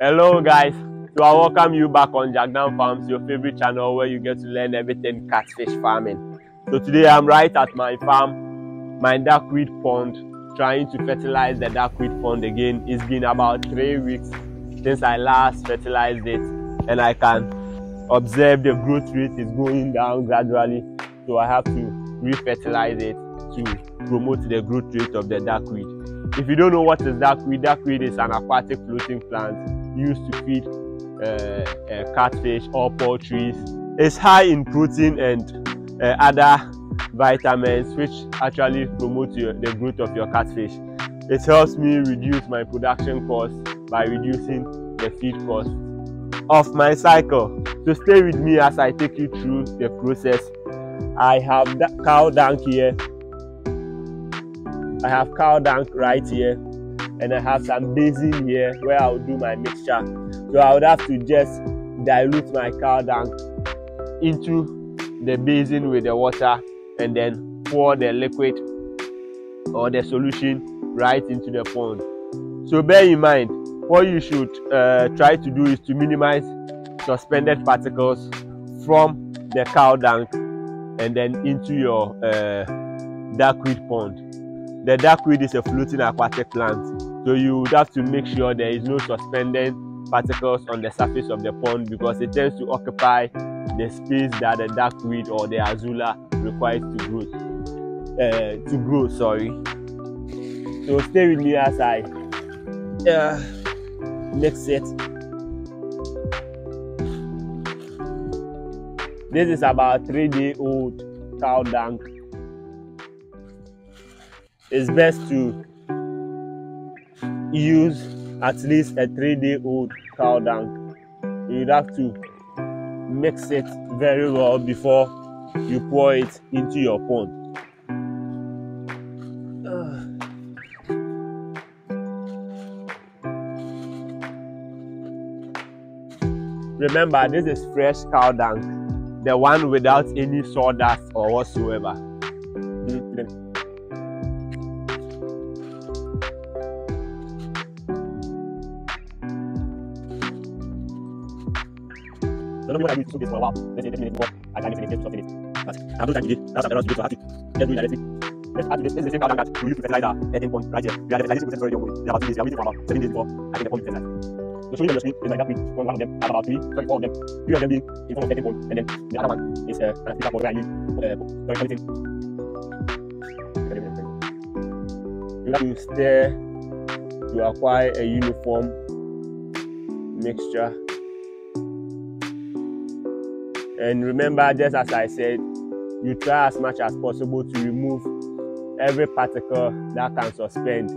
Hello guys, so I welcome you back on Jakdam Farms, your favorite channel where you get to learn everything catfish farming. So today I'm right at my farm, my duckweed pond, trying to fertilize the duckweed pond again. It's been about three weeks since I last fertilized it and I can observe the growth rate is going down gradually. So I have to re-fertilize it to promote the growth rate of the duckweed. If you don't know what is duckweed, duckweed is an aquatic floating plant used to feed uh, uh, catfish or poultry. It's high in protein and uh, other vitamins which actually promote your, the growth of your catfish. It helps me reduce my production cost by reducing the feed cost of my cycle. So stay with me as I take you through the process. I have cow dung here. I have cow dung right here and I have some basin here where I'll do my mixture. So I would have to just dilute my cow dung into the basin with the water and then pour the liquid or the solution right into the pond. So bear in mind, what you should uh, try to do is to minimize suspended particles from the cow dung and then into your uh, duckweed pond. The duckweed is a floating aquatic plant so you would have to make sure there is no suspended particles on the surface of the pond because it tends to occupy the space that the duckweed or the azolla requires to grow. Uh, to grow, sorry. So stay with me as I uh, mix it. This is about three day old cow dung. It's best to use at least a three day old cow dung. You'd have to mix it very well before you pour it into your pond. Remember, this is fresh cow dung, the one without any sawdust or whatsoever. So normally I do this for a while. Let's say 10 minutes before I can finish, finish. But I'm not time today. That's the errors you do, I have to just do it directly. Let's add this. This is the same card that we use to fertilize our heading point right here. We are the fertilization process already ongoing. We are about 2 days. We are waiting for about 7 days before I get the pond fertilized. The showing on your screen is like that with one, of them. Have about three, sorry, four of them. Three of them being in front of the heading point, and then the other one is uh, an filter for where I use uh, storage everything. You have to stir to acquire a uniform mixture and remember, just as I said, you try as much as possible to remove every particle that can suspend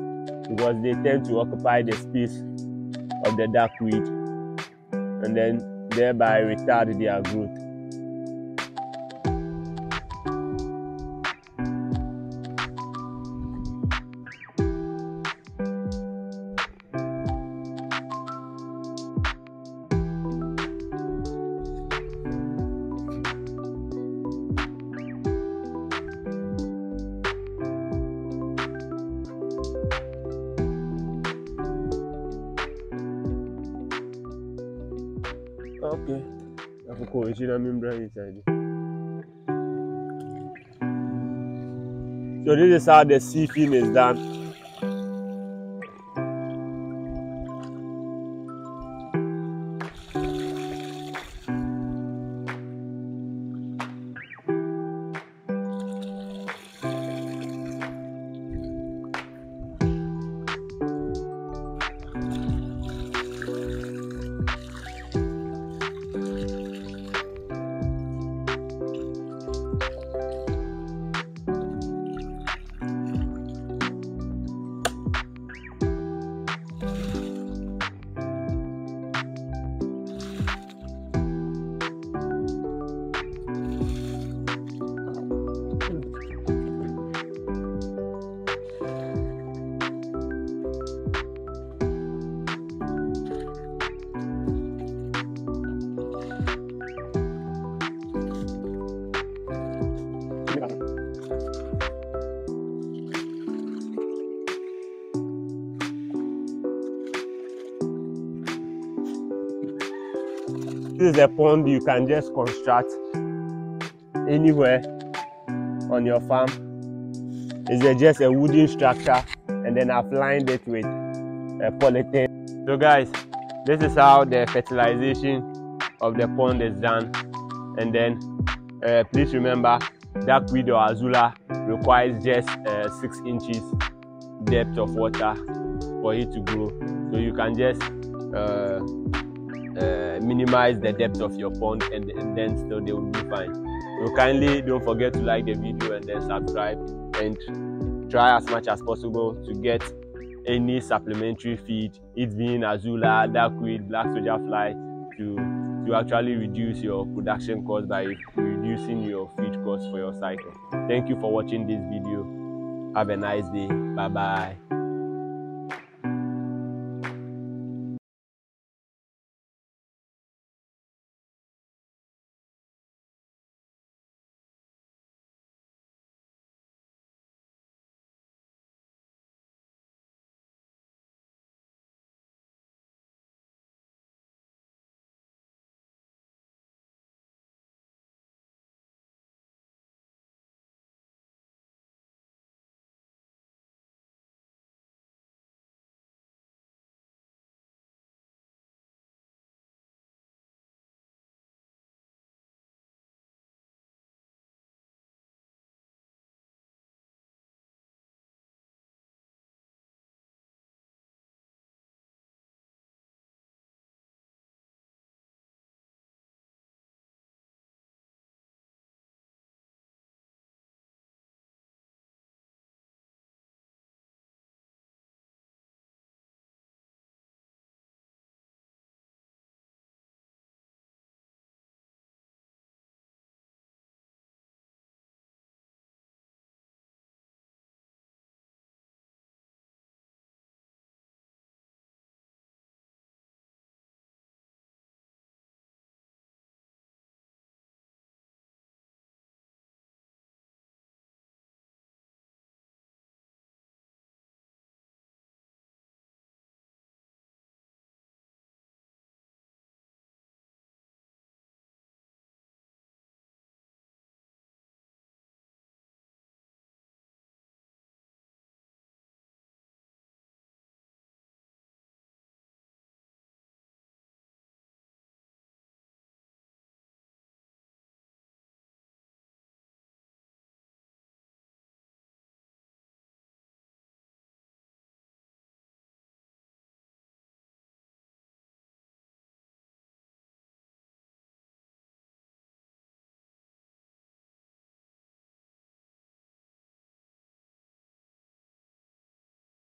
because they tend to occupy the space of the duckweed and then thereby retard their growth. Okay. Akoko original membrane inside. So this is how the sieving is done. This is a pond you can just construct anywhere on your farm. It's just a wooden structure and then I've lined it with a polythene. So guys, this is how the fertilization of the pond is done. And then uh, please remember duckweed or azolla requires just uh, six inches depth of water for it to grow. So you can just uh, uh, minimize the depth of your pond and, and then still they will be fine. So kindly don't forget to like the video and then subscribe and try as much as possible to get any supplementary feed, it being azolla, duckweed, black soldier fly, to to actually reduce your production cost by reducing your feed cost for your cycle. Thank you for watching this video. Have a nice day. Bye bye.